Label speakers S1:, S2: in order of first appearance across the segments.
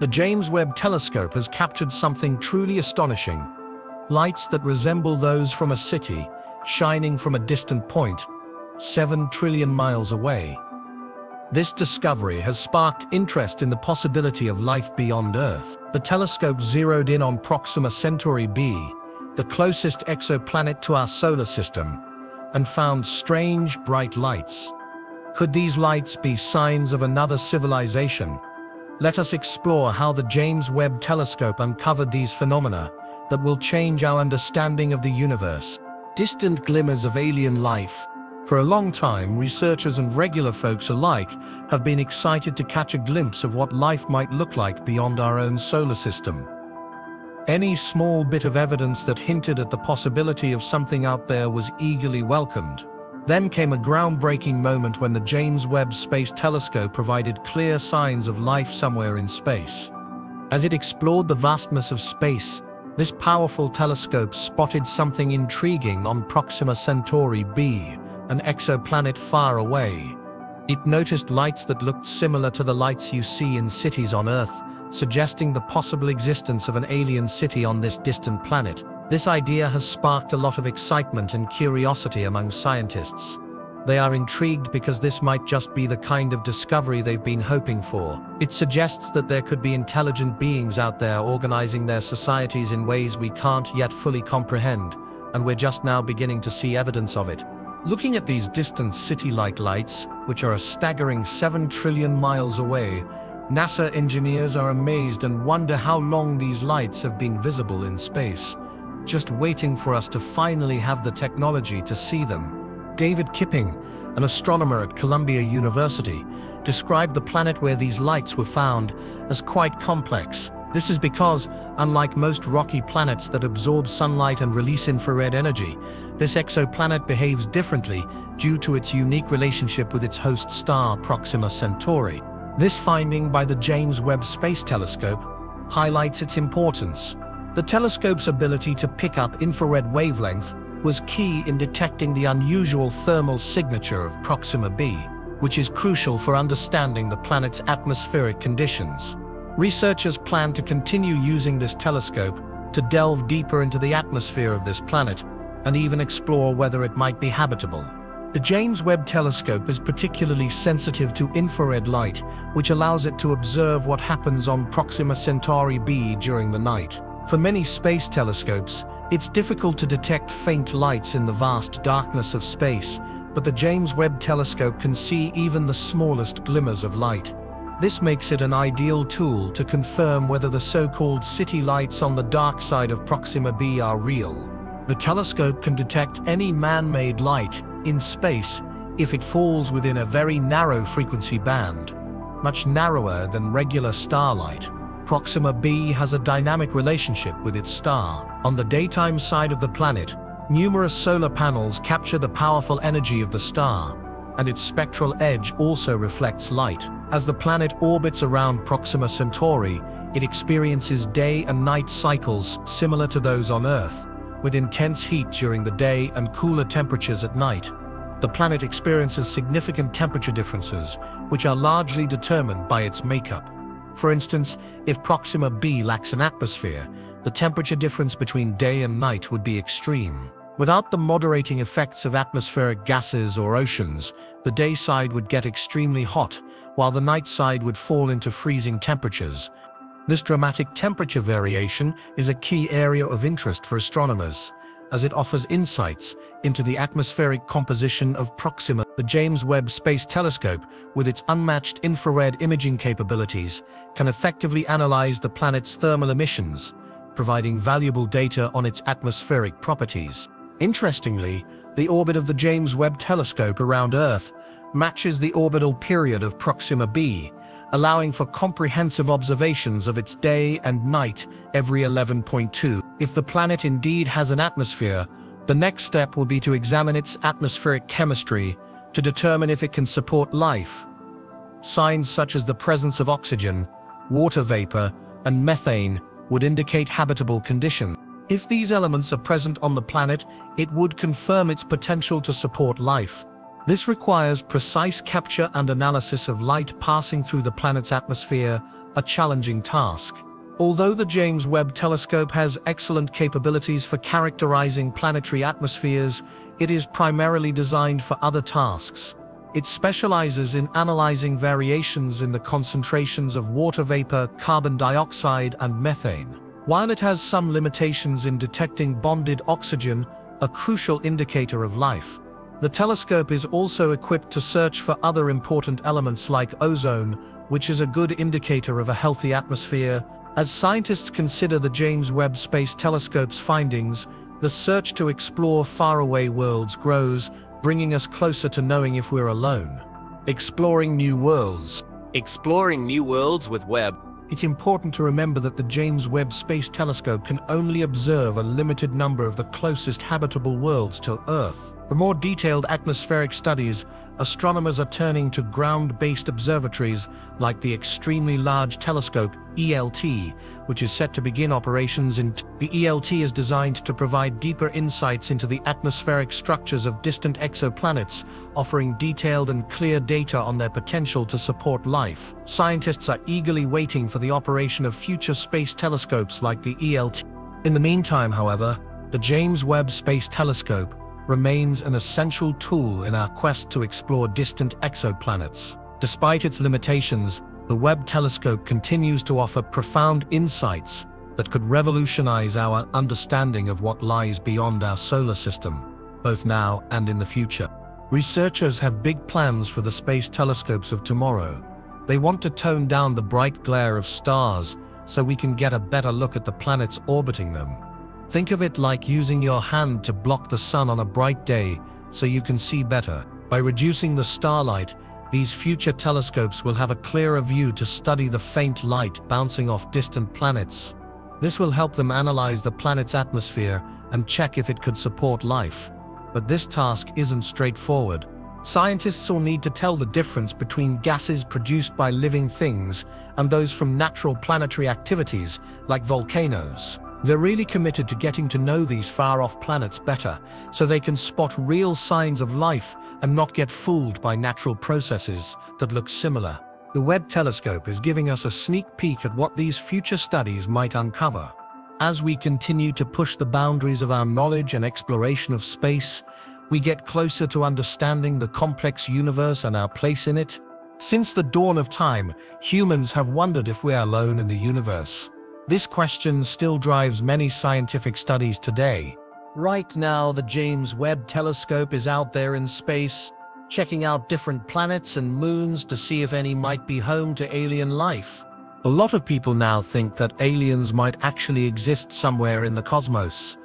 S1: The James Webb Telescope has captured something truly astonishing. Lights that resemble those from a city, shining from a distant point, 7 trillion miles away. This discovery has sparked interest in the possibility of life beyond Earth. The telescope zeroed in on Proxima Centauri b, the closest exoplanet to our solar system, and found strange, bright lights. Could these lights be signs of another civilization? Let us explore how the James Webb Telescope uncovered these phenomena that will change our understanding of the universe. Distant glimmers of alien life. For a long time, researchers and regular folks alike have been excited to catch a glimpse of what life might look like beyond our own solar system. Any small bit of evidence that hinted at the possibility of something out there was eagerly welcomed. Then came a groundbreaking moment when the James Webb Space Telescope provided clear signs of life somewhere in space. As it explored the vastness of space, this powerful telescope spotted something intriguing on Proxima Centauri b, an exoplanet far away. It noticed lights that looked similar to the lights you see in cities on Earth, suggesting the possible existence of an alien city on this distant planet. This idea has sparked a lot of excitement and curiosity among scientists. They are intrigued because this might just be the kind of discovery they've been hoping for. It suggests that there could be intelligent beings out there organizing their societies in ways we can't yet fully comprehend, and we're just now beginning to see evidence of it. Looking at these distant city-like lights, which are a staggering 7 trillion miles away, NASA engineers are amazed and wonder how long these lights have been visible in space, just waiting for us to finally have the technology to see them. David Kipping, an astronomer at Columbia University, described the planet where these lights were found as quite complex. This is because, unlike most rocky planets that absorb sunlight and release infrared energy, this exoplanet behaves differently due to its unique relationship with its host star Proxima Centauri. This finding by the James Webb Space Telescope highlights its importance. The telescope's ability to pick up infrared wavelength was key in detecting the unusual thermal signature of Proxima b, which is crucial for understanding the planet's atmospheric conditions. Researchers plan to continue using this telescope to delve deeper into the atmosphere of this planet and even explore whether it might be habitable. The James Webb Telescope is particularly sensitive to infrared light, which allows it to observe what happens on Proxima Centauri b during the night. For many space telescopes, it's difficult to detect faint lights in the vast darkness of space, but the James Webb Telescope can see even the smallest glimmers of light. This makes it an ideal tool to confirm whether the so-called city lights on the dark side of Proxima b are real. The telescope can detect any man-made light, in space if it falls within a very narrow frequency band, much narrower than regular starlight. Proxima b has a dynamic relationship with its star. On the daytime side of the planet, numerous solar panels capture the powerful energy of the star, and its spectral edge also reflects light. As the planet orbits around Proxima Centauri, it experiences day and night cycles similar to those on Earth, with intense heat during the day and cooler temperatures at night. The planet experiences significant temperature differences, which are largely determined by its makeup. For instance, if Proxima b lacks an atmosphere, the temperature difference between day and night would be extreme. Without the moderating effects of atmospheric gases or oceans, the day side would get extremely hot, while the night side would fall into freezing temperatures, this dramatic temperature variation is a key area of interest for astronomers, as it offers insights into the atmospheric composition of Proxima. The James Webb Space Telescope, with its unmatched infrared imaging capabilities, can effectively analyze the planet's thermal emissions, providing valuable data on its atmospheric properties. Interestingly, the orbit of the James Webb Telescope around Earth matches the orbital period of Proxima b, allowing for comprehensive observations of its day and night every 11.2. If the planet indeed has an atmosphere, the next step will be to examine its atmospheric chemistry to determine if it can support life. Signs such as the presence of oxygen, water vapor, and methane would indicate habitable conditions. If these elements are present on the planet, it would confirm its potential to support life. This requires precise capture and analysis of light passing through the planet's atmosphere, a challenging task. Although the James Webb Telescope has excellent capabilities for characterizing planetary atmospheres, it is primarily designed for other tasks. It specializes in analyzing variations in the concentrations of water vapor, carbon dioxide, and methane. While it has some limitations in detecting bonded oxygen, a crucial indicator of life, the telescope is also equipped to search for other important elements like ozone, which is a good indicator of a healthy atmosphere. As scientists consider the James Webb Space Telescope's findings, the search to explore faraway worlds grows, bringing us closer to knowing if we're alone. Exploring new worlds.
S2: Exploring new worlds with Webb
S1: it's important to remember that the James Webb Space Telescope can only observe a limited number of the closest habitable worlds to Earth. For more detailed atmospheric studies, astronomers are turning to ground-based observatories like the Extremely Large Telescope, ELT, which is set to begin operations in... The ELT is designed to provide deeper insights into the atmospheric structures of distant exoplanets, offering detailed and clear data on their potential to support life. Scientists are eagerly waiting for the operation of future space telescopes like the ELT. In the meantime, however, the James Webb Space Telescope remains an essential tool in our quest to explore distant exoplanets. Despite its limitations, the Webb telescope continues to offer profound insights that could revolutionize our understanding of what lies beyond our solar system, both now and in the future. Researchers have big plans for the space telescopes of tomorrow. They want to tone down the bright glare of stars so we can get a better look at the planets orbiting them. Think of it like using your hand to block the sun on a bright day so you can see better. By reducing the starlight, these future telescopes will have a clearer view to study the faint light bouncing off distant planets. This will help them analyze the planet's atmosphere and check if it could support life. But this task isn't straightforward. Scientists will need to tell the difference between gases produced by living things and those from natural planetary activities, like volcanoes. They're really committed to getting to know these far-off planets better, so they can spot real signs of life and not get fooled by natural processes that look similar. The Webb telescope is giving us a sneak peek at what these future studies might uncover. As we continue to push the boundaries of our knowledge and exploration of space, we get closer to understanding the complex universe and our place in it. Since the dawn of time, humans have wondered if we're alone in the universe. This question still drives many scientific studies today. Right now, the James Webb Telescope is out there in space, checking out different planets and moons to see if any might be home to alien life. A lot of people now think that aliens might actually exist somewhere in the cosmos,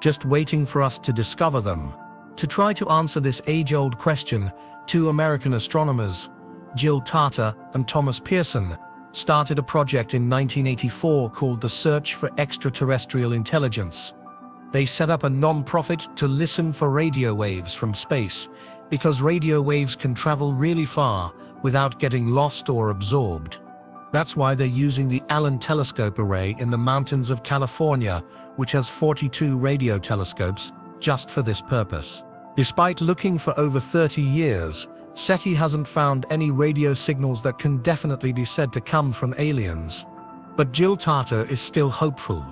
S1: just waiting for us to discover them. To try to answer this age-old question, two American astronomers, Jill Tarter and Thomas Pierson, started a project in 1984 called the Search for Extraterrestrial Intelligence. They set up a non-profit to listen for radio waves from space, because radio waves can travel really far without getting lost or absorbed. That's why they're using the Allen Telescope Array in the mountains of California, which has 42 radio telescopes, just for this purpose. Despite looking for over 30 years, SETI hasn't found any radio signals that can definitely be said to come from aliens. But Jill Tarter is still hopeful.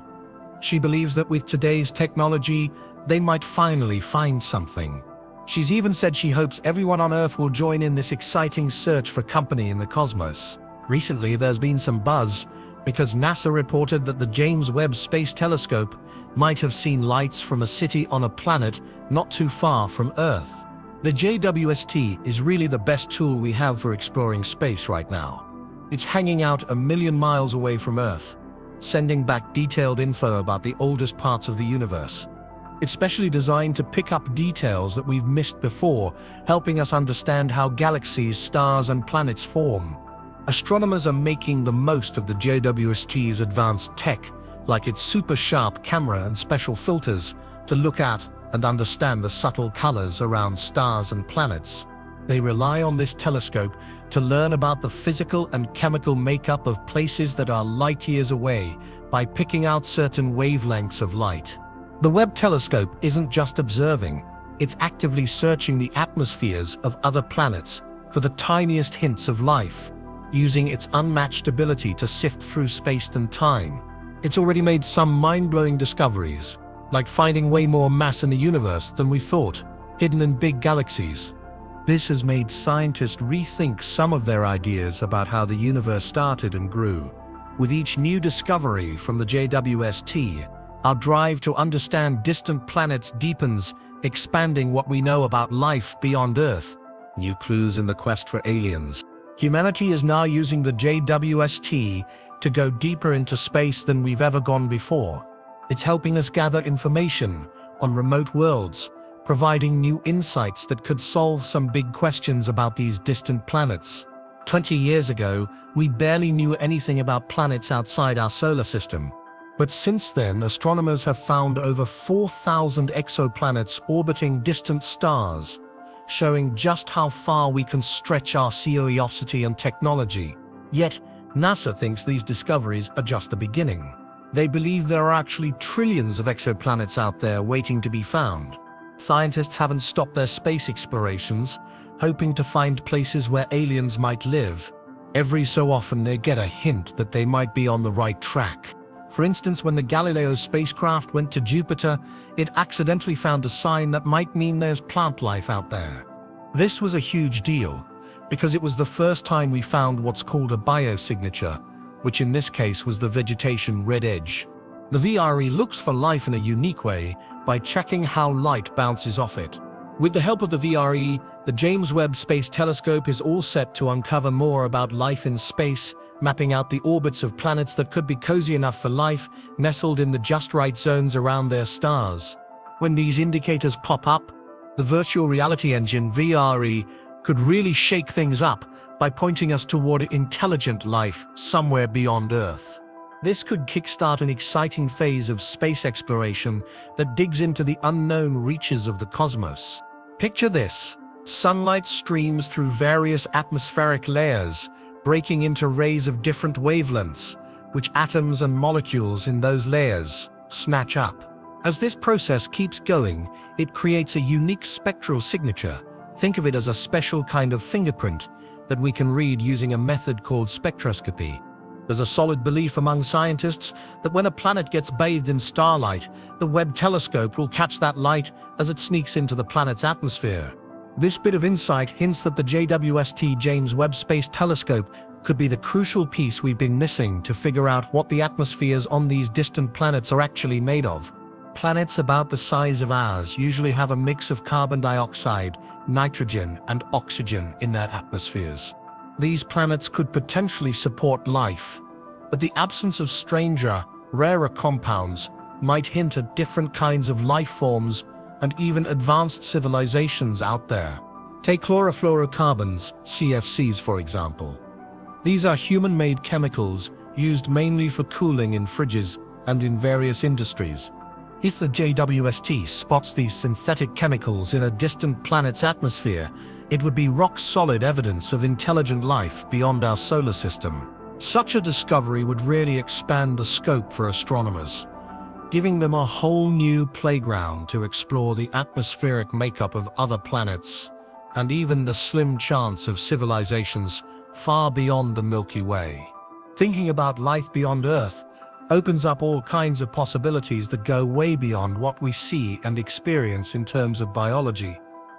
S1: She believes that with today's technology, they might finally find something. She's even said she hopes everyone on Earth will join in this exciting search for company in the cosmos. Recently, there's been some buzz because NASA reported that the James Webb Space Telescope might have seen lights from a city on a planet not too far from Earth. The JWST is really the best tool we have for exploring space right now. It's hanging out a million miles away from Earth, sending back detailed info about the oldest parts of the universe. It's specially designed to pick up details that we've missed before, helping us understand how galaxies, stars and planets form. Astronomers are making the most of the JWST's advanced tech, like its super sharp camera and special filters, to look at and understand the subtle colors around stars and planets. They rely on this telescope to learn about the physical and chemical makeup of places that are light years away by picking out certain wavelengths of light. The Webb telescope isn't just observing, it's actively searching the atmospheres of other planets for the tiniest hints of life. using its unmatched ability to sift through space and time. It's already made some mind-blowing discoveries, like finding way more mass in the universe than we thought, hidden in big galaxies. This has made scientists rethink some of their ideas about how the universe started and grew. With each new discovery from the JWST, our drive to understand distant planets deepens, expanding what we know about life beyond Earth. New clues in the quest for aliens. Humanity is now using the JWST to go deeper into space than we've ever gone before. It's helping us gather information on remote worlds, providing new insights that could solve some big questions about these distant planets. 20 years ago, we barely knew anything about planets outside our solar system. But since then, astronomers have found over 4,000 exoplanets orbiting distant stars, showing just how far we can stretch our curiosity and technology. Yet, NASA thinks these discoveries are just the beginning. They believe there are actually trillions of exoplanets out there waiting to be found. Scientists haven't stopped their space explorations, hoping to find places where aliens might live. Every so often they get a hint that they might be on the right track. For instance, when the Galileo spacecraft went to Jupiter, it accidentally found a sign that might mean there's plant life out there. This was a huge deal, because it was the first time we found what's called a biosignature, which in this case was the vegetation red edge. The VRE looks for life in a unique way by checking how light bounces off it. With the help of the VRE, the James Webb Space Telescope is all set to uncover more about life in space, mapping out the orbits of planets that could be cozy enough for life, nestled in the just right zones around their stars. When these indicators pop up, the virtual reality engine VRE could really shake things up by pointing us toward intelligent life somewhere beyond Earth. This could kickstart an exciting phase of space exploration that digs into the unknown reaches of the cosmos. Picture this. Sunlight streams through various atmospheric layers, breaking into rays of different wavelengths, which atoms and molecules in those layers snatch up. As this process keeps going, it creates a unique spectral signature. Think of it as a special kind of fingerprint that we can read using a method called spectroscopy. There's a solid belief among scientists that when a planet gets bathed in starlight, the Webb telescope will catch that light as it sneaks into the planet's atmosphere. This bit of insight hints that the JWST James Webb Space Telescope could be the crucial piece we've been missing to figure out what the atmospheres on these distant planets are actually made of. Planets about the size of ours usually have a mix of carbon dioxide, nitrogen, and oxygen in their atmospheres. These planets could potentially support life, but the absence of stranger, rarer compounds might hint at different kinds of life forms and even advanced civilizations out there. Take chlorofluorocarbons, CFCs for example. These are human-made chemicals used mainly for cooling in fridges and in various industries. If the JWST spots these synthetic chemicals in a distant planet's atmosphere, it would be rock-solid evidence of intelligent life beyond our solar system. Such a discovery would really expand the scope for astronomers, giving them a whole new playground to explore the atmospheric makeup of other planets, and even the slim chance of civilizations far beyond the Milky Way. Thinking about life beyond Earth opens up all kinds of possibilities that go way beyond what we see and experience in terms of biology,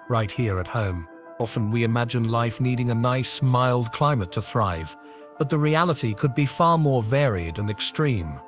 S1: right here at home. Often we imagine life needing a nice, mild climate to thrive, but the reality could be far more varied and extreme.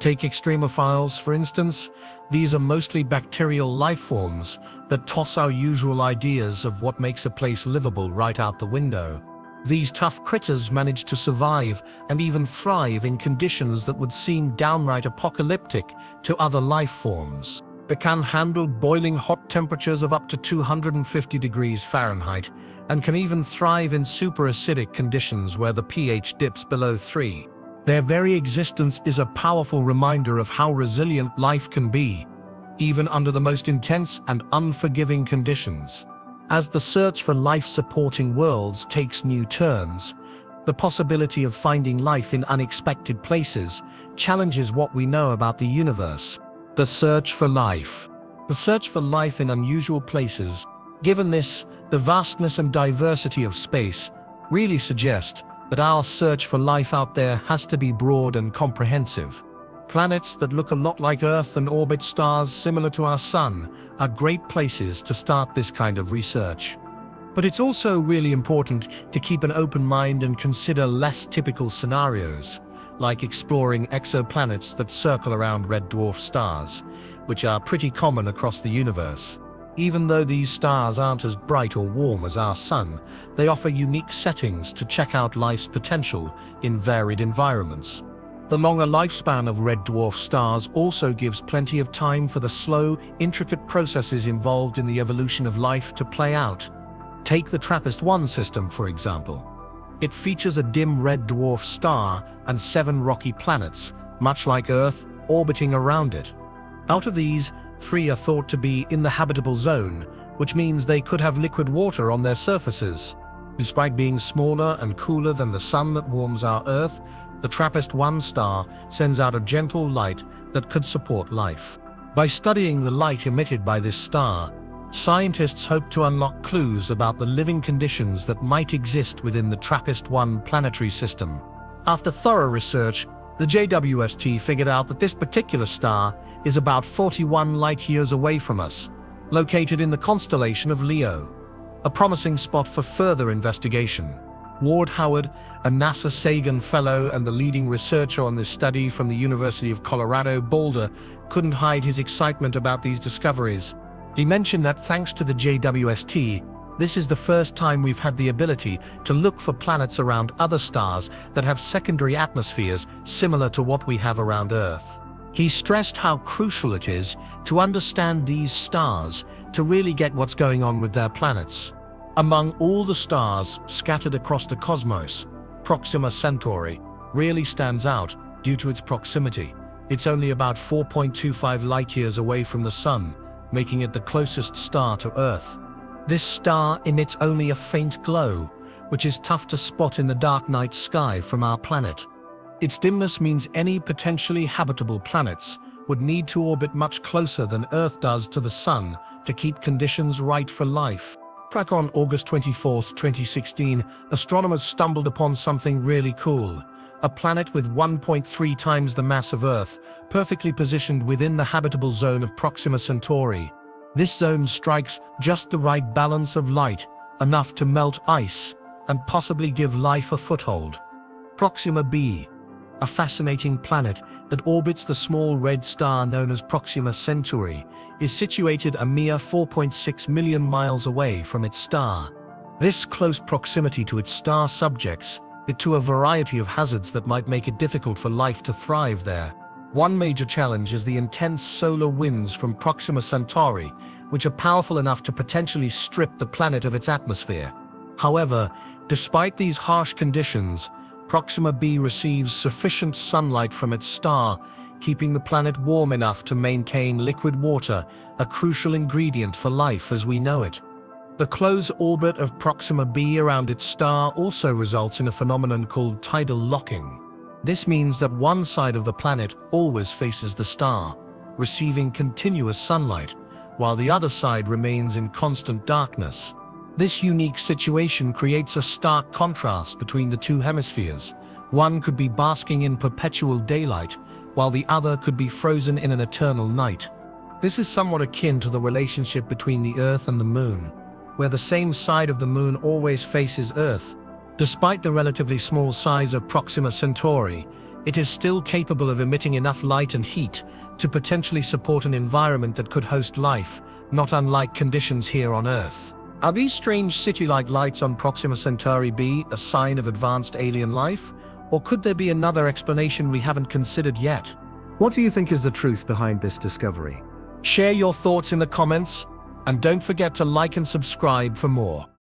S1: Take extremophiles, for instance. These are mostly bacterial life forms that toss our usual ideas of what makes a place livable right out the window. These tough critters manage to survive and even thrive in conditions that would seem downright apocalyptic to other life forms. They can handle boiling hot temperatures of up to 250 degrees Fahrenheit and can even thrive in superacidic conditions where the pH dips below 3. Their very existence is a powerful reminder of how resilient life can be, even under the most intense and unforgiving conditions. As the search for life-supporting worlds takes new turns, the possibility of finding life in unexpected places challenges what we know about the universe. The search for life. The search for life in unusual places. Given this, the vastness and diversity of space really suggest that our search for life out there has to be broad and comprehensive. Planets that look a lot like Earth and orbit stars similar to our Sun are great places to start this kind of research. But it's also really important to keep an open mind and consider less typical scenarios, like exploring exoplanets that circle around red dwarf stars, which are pretty common across the universe. Even though these stars aren't as bright or warm as our Sun, they offer unique settings to check out life's potential in varied environments. The longer lifespan of red dwarf stars also gives plenty of time for the slow, intricate processes involved in the evolution of life to play out. Take the TRAPPIST-1 system, for example. It features a dim red dwarf star and seven rocky planets, much like Earth, orbiting around it. Out of these, three are thought to be in the habitable zone, which means they could have liquid water on their surfaces. Despite being smaller and cooler than the sun that warms our Earth, the TRAPPIST-1 star sends out a gentle light that could support life. By studying the light emitted by this star, scientists hope to unlock clues about the living conditions that might exist within the TRAPPIST-1 planetary system. After thorough research, the JWST figured out that this particular star is about 41 light-years away from us, located in the constellation of Leo, a promising spot for further investigation. Ward Howard, a NASA Sagan Fellow and the leading researcher on this study from the University of Colorado Boulder, couldn't hide his excitement about these discoveries. He mentioned that thanks to the JWST, this is the first time we've had the ability to look for planets around other stars that have secondary atmospheres similar to what we have around Earth. He stressed how crucial it is to understand these stars to really get what's going on with their planets. Among all the stars scattered across the cosmos, Proxima Centauri really stands out due to its proximity. It's only about 4.25 light-years away from the Sun, making it the closest star to Earth. This star emits only a faint glow, which is tough to spot in the dark night sky from our planet. Its dimness means any potentially habitable planets would need to orbit much closer than Earth does to the Sun to keep conditions right for life. Back on August 24, 2016, astronomers stumbled upon something really cool. A planet with 1.3 times the mass of Earth, perfectly positioned within the habitable zone of Proxima Centauri. This zone strikes just the right balance of light, enough to melt ice, and possibly give life a foothold. Proxima b, a fascinating planet that orbits the small red star known as Proxima Centauri, is situated a mere 4.6 million miles away from its star. This close proximity to its star subjects it to a variety of hazards that might make it difficult for life to thrive there. One major challenge is the intense solar winds from Proxima Centauri, which are powerful enough to potentially strip the planet of its atmosphere. However, despite these harsh conditions, Proxima b receives sufficient sunlight from its star, keeping the planet warm enough to maintain liquid water, a crucial ingredient for life as we know it. The close orbit of Proxima b around its star also results in a phenomenon called tidal locking. This means that one side of the planet always faces the star, receiving continuous sunlight, while the other side remains in constant darkness. This unique situation creates a stark contrast between the two hemispheres. One could be basking in perpetual daylight, while the other could be frozen in an eternal night. This is somewhat akin to the relationship between the Earth and the Moon, where the same side of the Moon always faces Earth, Despite the relatively small size of Proxima Centauri, it is still capable of emitting enough light and heat to potentially support an environment that could host life, not unlike conditions here on Earth. Are these strange city-like lights on Proxima Centauri b a sign of advanced alien life? Or could there be another explanation we haven't considered yet? What do you think is the truth behind this discovery? Share your thoughts in the comments, and don't forget to like and subscribe for more.